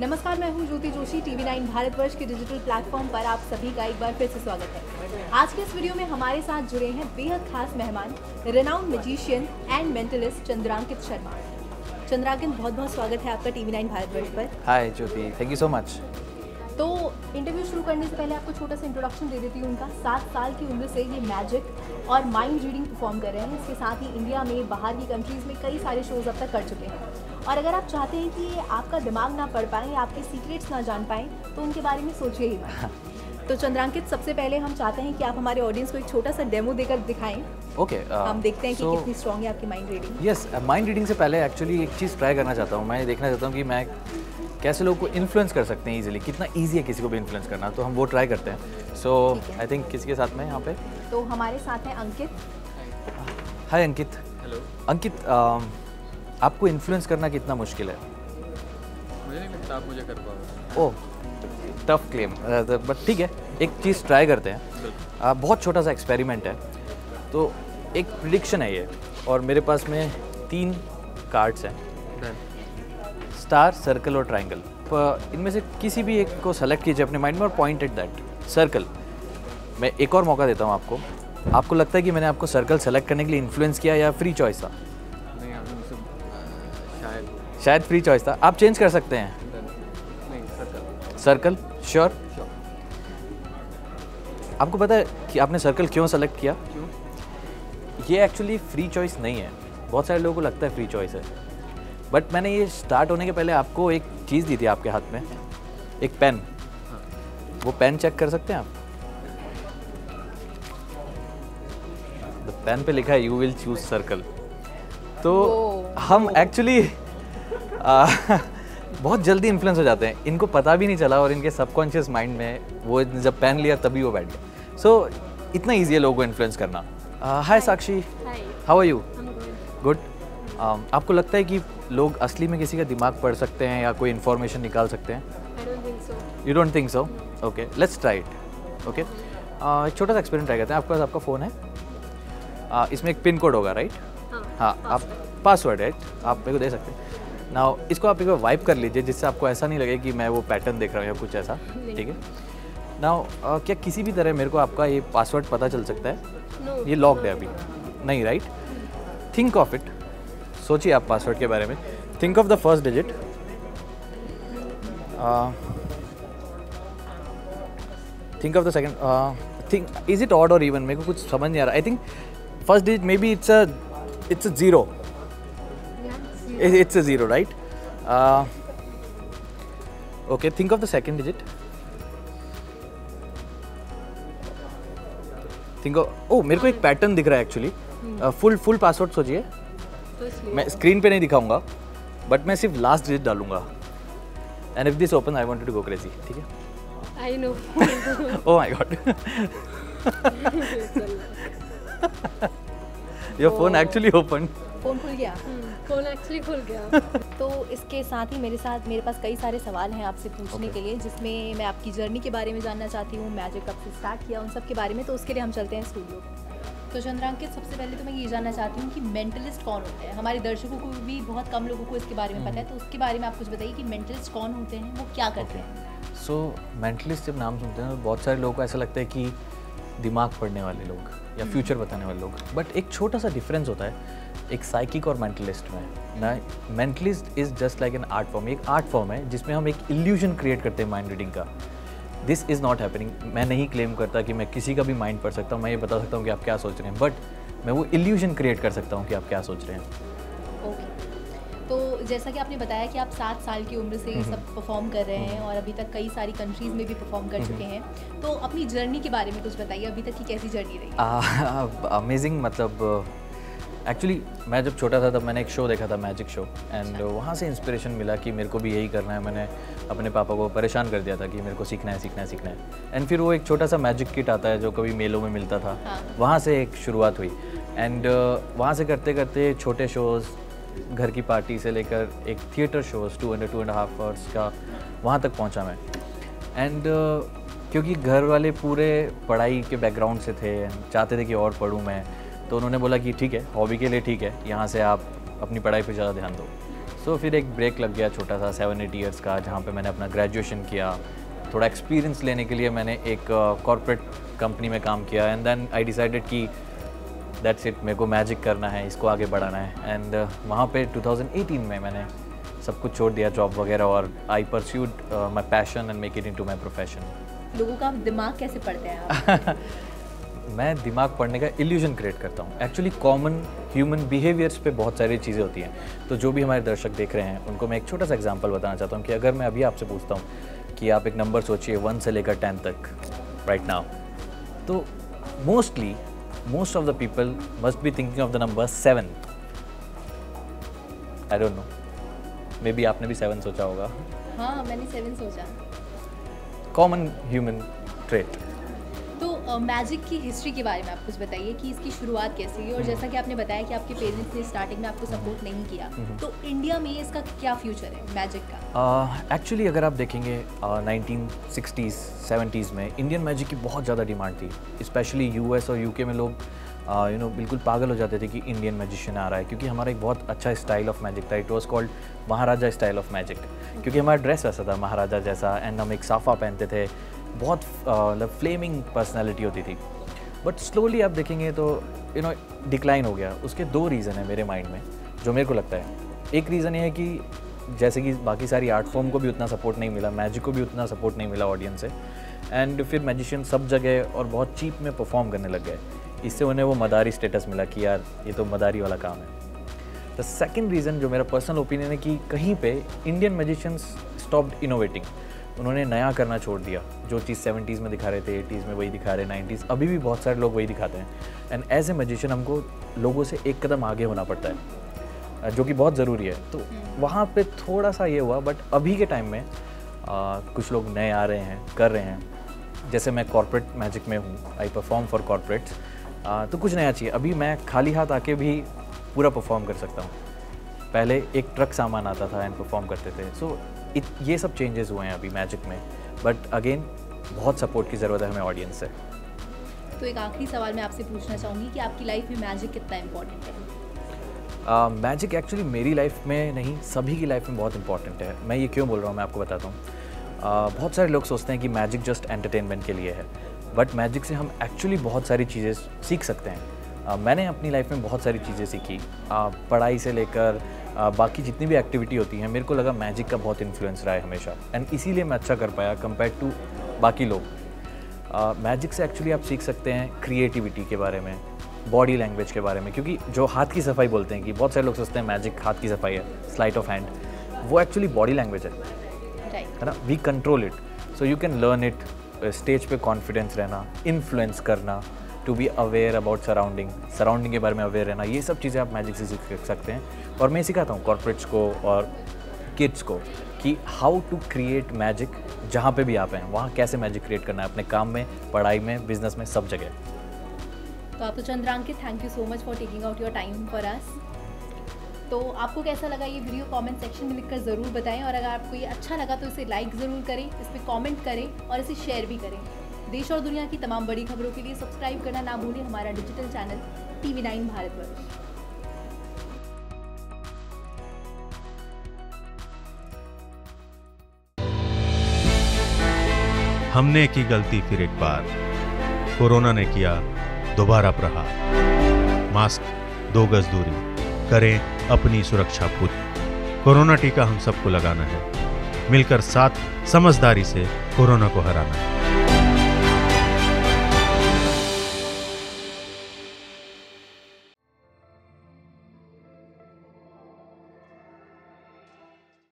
नमस्कार मैं हूँ ज्योति जोशी टीवी नाइन भारतवर्ष के डिजिटल प्लेटफॉर्म पर आप सभी का एक बार फिर से स्वागत है। आज के इस वीडियो में हमारे साथ जुड़े हैं बेहद खास मेहमान renowned magician and mentalist Chandrankit Sharma. Chandrankit बहुत बहुत स्वागत है आपका टीवी नाइन भारतवर्ष पर। Hi Jyoti thank you so much तो इंटरव्यू शुरू करने से पहले आपको छोटा सा इंट्रोडक्शन दे देती हूँ उनका। सात साल की उम्र से ये मैजिक और माइंड रीडिंग परफॉर्म कर रहे हैं। इसके साथ ही इंडिया में बाहर की कंट्रीज़ में कई सारे शोज़ अब तक कर चुके हैं। और अगर आप चाहते हैं कि आपका दिमाग ना पढ़ पाए या आपके सीक्रेट्स ना जान पाएँ तो उनके बारे में सोचिए ही मत। तो चंद्रांकित सबसे पहले हम चाहते हैं कि आप हमारे ऑडियंस को एक छोटा सा डेमो देकर दिखाएँ। ओके okay, uh, हम देखते हैं कि so, कितनी स्ट्रांग है आपकी mind reading yes mind reading से पहले एक्चुअली एक चीज़ ट्राई करना चाहता हूँ। मैं देखना चाहता हूँ कि मैं कैसे लोगों को इन्फ्लुएंस कर सकते हैं इजीली कितना इजी है किसी को भी इन्फ्लुएंस करना तो हम वो ट्राई करते हैं। सो आई थिंक किसी के साथ में यहाँ पे? तो हमारे साथ हैं Ankit. Hi Ankit hello Ankit um, आपको इन्फ्लुएंस करना कितना मुश्किल है? मुझे नहीं लगता आप मुझे कर पाओगे। ओह टफ क्लेम बट ठीक है एक चीज़ ट्राई करते हैं। uh, बहुत छोटा सा एक्सपेरिमेंट है। तो एक प्रिडिक्शन है ये और मेरे पास में तीन कार्ड्स हैं। स्टार सर्कल और ट्राइंगल इनमें से किसी भी एक को सेलेक्ट कीजिए अपने माइंड में और पॉइंट एट दैट सर्कल मैं एक और मौका देता हूँ आपको। आपको लगता है कि मैंने आपको सर्कल सेलेक्ट करने के लिए इन्फ्लुएंस किया या फ्री चॉइस था? शायद। शायद फ्री चॉइस था। आप चेंज कर सकते हैं। नहीं सर्कल सर्कल श्योर श्योर आपको पता है कि आपने सर्कल क्यों सेलेक्ट किया? क्यों? ये एक्चुअली फ्री चॉइस नहीं है। बहुत सारे लोगों को लगता है फ्री चॉइस है। बट मैंने ये स्टार्ट होने के पहले आपको एक चीज़ दी थी आपके हाथ में। एक पेन हाँ। वो पेन चेक कर सकते हैं आप? पेन पे लिखा है यू विल चूज़ सर्कल तो हम एक्चुअली बहुत जल्दी इन्फ्लुएंस हो जाते हैं। इनको पता भी नहीं चला और इनके सबकॉन्शियस माइंड में वो जब पेन लिया तभी वो बैठ गया। सो so, इतना ईजी है लोगों को इन्फ्लुएंस करना। Hi Sakshi. How are you good आपको लगता है कि लोग असली में किसी का दिमाग पढ़ सकते हैं या कोई इन्फॉर्मेशन निकाल सकते हैं. You don't think so okay let's try it okay छोटा सा एक्सपेरिमेंट ट्राई करते हैं। आपके पास आपका फ़ोन है। uh, इसमें एक पिन कोड होगा राइट हाँ हाँ आप पासवर्ड है आप मेरे को दे सकते हैं। ना इसको आप एक बार वाइप कर लीजिए जिससे आपको ऐसा नहीं लगे कि मैं वो पैटर्न देख रहा हूँ या कुछ ऐसा ठीक है? ना क्या किसी भी तरह मेरे को आपका ये पासवर्ड पता चल सकता है? No. ये लॉक्ड है अभी। नहीं राइट थिंक ऑफ़ इट सोचिए आप पासवर्ड के बारे में। Think of the first digit think of the second think is it odd और इवन मेरे को कुछ समझ नहीं आ रहा। I think first digit may be it's a it's zero Yeah, see. it's a zero right? Uh, okay think of the second digit. Think of oh मेरे को एक पैटर्न दिख रहा है एक्चुअली फुल फुल पासवर्ड सोचिए. मैं screen पे नहीं दिखाऊँगा बट मैं सिर्फ़ लास्ट डिजिट डालूँगा. And if this open I wanted to go crazy ठीक है? I know. Oh my god your phone actually open phone खुल गया। फ़ोन एक्चुअली खुल गया। तो इसके साथ ही मेरे साथ मेरे पास कई सारे सवाल हैं आपसे पूछने Okay. के लिए जिसमें मैं आपकी जर्नी के बारे में जानना चाहती हूँ मैजिक कब से स्टार्ट किया उन सब के बारे में। तो उसके लिए हम चलते हैं स्टूडियो तो चंद्रांकित सबसे पहले तो मैं ये जानना चाहती हूँ कि मेंटलिस्ट कौन होते हैं? हमारे दर्शकों को भी बहुत कम लोगों को इसके बारे में पता है तो उसके बारे में आप कुछ बताइए कि मेंटलिस्ट कौन होते हैं वो क्या करते हैं? सो मेंटलिस्ट जब नाम सुनते हैं तो बहुत सारे लोगों को ऐसा लगता है कि दिमाग पढ़ने वाले लोग। या फ्यूचर बताने वाले लोग। बट एक छोटा सा डिफरेंस होता है, एक साइकिक और मेंटलिस्ट में। ना mentalist is just like an art form एक आर्ट फॉर्म है, जिसमें हम एक इल्यूजन क्रिएट करते हैं माइंड रीडिंग का। दिस इज़ नॉट हैपनिंग मैं नहीं क्लेम करता कि मैं किसी का भी माइंड पढ़ सकता हूँ, मैं ये बता सकता हूँ कि आप क्या सोच रहे हैं। बट मैं वो इल्यूजन क्रिएट कर सकता हूँ कि आप क्या सोच रहे हैं। तो जैसा कि आपने बताया कि आप सात साल की उम्र से सब परफॉर्म कर रहे हैं और अभी तक कई सारी कंट्रीज़ में भी परफॉर्म कर चुके हैं। तो अपनी जर्नी के बारे में कुछ बताइए अभी तक की कैसी जर्नी रही? अमेजिंग मतलब एक्चुअली मैं जब छोटा था तब मैंने एक शो देखा था मैजिक शो एंड वहाँ से इंस्पिरेशन मिला कि मेरे को भी यही करना है। मैंने अपने पापा को परेशान कर दिया था कि मेरे को सीखना है सीखना है सीखना है। एंड फिर वो एक छोटा सा मैजिक किट आता है जो कभी मेलों में मिलता था। हाँ। वहाँ से एक शुरुआत हुई। एंड वहाँ से करते करते छोटे शोज़ घर की पार्टी से लेकर एक theatre shows two hundred two and half hours का वहाँ तक पहुँचा मैं। एंड uh, क्योंकि घर वाले पूरे पढ़ाई के बैकग्राउंड से थे चाहते थे कि और पढ़ूँ मैं तो उन्होंने बोला कि ठीक है हॉबी के लिए ठीक है यहाँ से आप अपनी पढ़ाई पर ज़्यादा ध्यान दो। सो so, फिर एक ब्रेक लग गया छोटा सा सेवन एट ईयर्स का जहाँ पे मैंने अपना ग्रेजुएशन किया। थोड़ा एक्सपीरियंस लेने के लिए मैंने एक कॉरपोरेट uh, कंपनी में काम किया। एंड देन आई डिसाइडेड कि दैट्स इट मेरे को मैजिक करना है इसको आगे बढ़ाना है। एंड वहाँ पे 2018 में मैंने सब कुछ छोड़ दिया जॉब वगैरह और I pursued my passion and make it into my profession लोगों का दिमाग कैसे पढ़ते हैं मैं दिमाग पढ़ने का इल्यूजन क्रिएट करता हूँ। एक्चुअली कॉमन ह्यूमन बिहेवियर्स पे बहुत सारी चीज़ें होती हैं। तो जो भी हमारे दर्शक देख रहे हैं उनको मैं एक छोटा सा एग्जांपल बताना चाहता हूँ कि अगर मैं अभी आपसे पूछता हूँ कि आप एक नंबर सोचिए वन से लेकर टेन तक राइट right नाउ तो mostly most of the people must be thinking of the number seven I don't know maybe आपने भी सेवन सोचा होगा. हाँ मैंने सेवन सोचा। कॉमन ह्यूमन ट्रेट मैजिक की हिस्ट्री के बारे में आप कुछ बताइए कि इसकी शुरुआत कैसे हुई और जैसा कि आपने बताया कि आपके पेरेंट्स ने स्टार्टिंग में आपको सपोर्ट नहीं किया तो इंडिया में इसका क्या फ्यूचर है मैजिक का? एक्चुअली अगर आप देखेंगे नाइनटीन सिक्सटीज़ सेवेंटीज़ में इंडियन मैजिक की बहुत ज़्यादा डिमांड थी। स्पेशली यूएस और यूके में लोग यू नो बिल्कुल पागल हो जाते थे कि इंडियन मैजिशियन आ रहा है क्योंकि हमारा एक बहुत अच्छा स्टाइल ऑफ़ मैजिक था। It was called maharaja style of magic क्योंकि हमारा ड्रेस वैसा था महाराजा जैसा एंड हम एक साफ़ा पहनते थे। बहुत मतलब फ्लेमिंग पर्सनैलिटी होती थी। बट स्लोली आप देखेंगे तो यू नो डिक्लाइन हो गया। उसके दो रीज़न है मेरे माइंड में, जो मेरे को लगता है। एक रीज़न ये है कि जैसे कि बाकी सारी आर्ट फॉर्म को भी उतना सपोर्ट नहीं मिला मैजिक को भी उतना सपोर्ट नहीं मिला ऑडियंस से। एंड फिर मैजिशियन सब जगह और बहुत चीप में परफॉर्म करने लग गए। इससे उन्हें वो मदारी स्टेटस मिला कि यार, ये तो मदारी वाला काम है। द सेकेंड रीज़न जो मेरा पर्सनल ओपिनियन है कि कहीं पे इंडियन मैजिशियंस स्टॉप्ड इनोवेटिंग उन्होंने नया करना छोड़ दिया। जो चीज़ सेवेंटीज़ में दिखा रहे थे एटीज़ में वही दिखा रहे नाइन्टीज़ अभी भी बहुत सारे लोग वही दिखाते हैं। एंड एज ए मैजिशियन हमको लोगों से एक कदम आगे होना पड़ता है जो कि बहुत ज़रूरी है। तो वहाँ पे थोड़ा सा ये हुआ बट अभी के टाइम में आ, कुछ लोग नए आ रहे हैं कर रहे हैं। जैसे मैं कॉरपोरेट मैजिक में हूँ आई परफॉर्म फॉर कॉरपोरेट्स तो कुछ नया चाहिए। अभी मैं खाली हाथ आके भी पूरा परफॉर्म कर सकता हूँ। पहले एक ट्रक सामान आता था एंड परफॉर्म करते थे। सो so, ये सब चेंजेस हुए हैं अभी मैजिक में। बट अगेन बहुत सपोर्ट की ज़रूरत है हमें ऑडियंस से। तो एक आखिरी सवाल मैं आपसे पूछना चाहूँगी कि आपकी लाइफ में मैजिक कितना इम्पोर्टेंट है? मैजिक uh, एक्चुअली मेरी लाइफ में नहीं सभी की लाइफ में बहुत इंपॉर्टेंट है। मैं ये क्यों बोल रहा हूँ मैं आपको बताता हूँ। uh, बहुत सारे लोग सोचते हैं कि मैजिक जस्ट एंटरटेनमेंट के लिए है। बट मैजिक से हम एक्चुअली बहुत सारी चीज़ें सीख सकते हैं। uh, मैंने अपनी लाइफ में बहुत सारी चीज़ें सीखी। uh, पढ़ाई से लेकर बाकी जितनी भी एक्टिविटी होती है मेरे को लगा मैजिक का बहुत इन्फ्लुएंस रहा है हमेशा। एंड इसीलिए मैं अच्छा कर पाया कंपेयर टू बाकी लोग। मैजिक से एक्चुअली आप सीख सकते हैं क्रिएटिविटी के बारे में बॉडी लैंग्वेज के बारे में क्योंकि जो हाथ की सफ़ाई बोलते हैं कि बहुत सारे लोग सोचते हैं मैजिक हाथ की सफ़ाई है स्लाइट ऑफ़ हैंड वो एक्चुअली बॉडी लैंग्वेज है। है ना? We control it so you can learn it stage पे कॉन्फिडेंस रहना इन्फ्लुएंस करना। To be aware about surrounding surrounding के बारे में अवेयर रहना, ये सब चीज़ें आप मैजिक से सीख सकते हैं। और मैं सिखाता हूँ कॉरपोरेट्स को और किड्स को कि हाउ टू क्रिएट मैजिक जहाँ पे भी आप हैं, वहाँ कैसे मैजिक क्रिएट करना है, अपने काम में, पढ़ाई में बिज़नेस में, सब जगह। तो आप तो Chandrankit thank you so much for taking out your time for us तो आपको कैसा लगा ये वीडियो कमेंट सेक्शन में लिखकर ज़रूर बताएँ और अगर आपको ये अच्छा लगा तो इसे लाइक ज़रूर करें, इस पर कॉमेंट करें और इसे शेयर भी करें। देश और दुनिया की तमाम बड़ी खबरों के लिए सब्सक्राइब करना ना भूलें हमारा digital channel TV nine Bharatvarsh हमने की गलती फिर एक बार। कोरोना ने किया दोबारा प्रहार। मास्क, दो गज दूरी। करें अपनी सुरक्षा पूरी। कोरोना टीका हम सबको लगाना है। मिलकर साथ समझदारी से कोरोना को हराना है।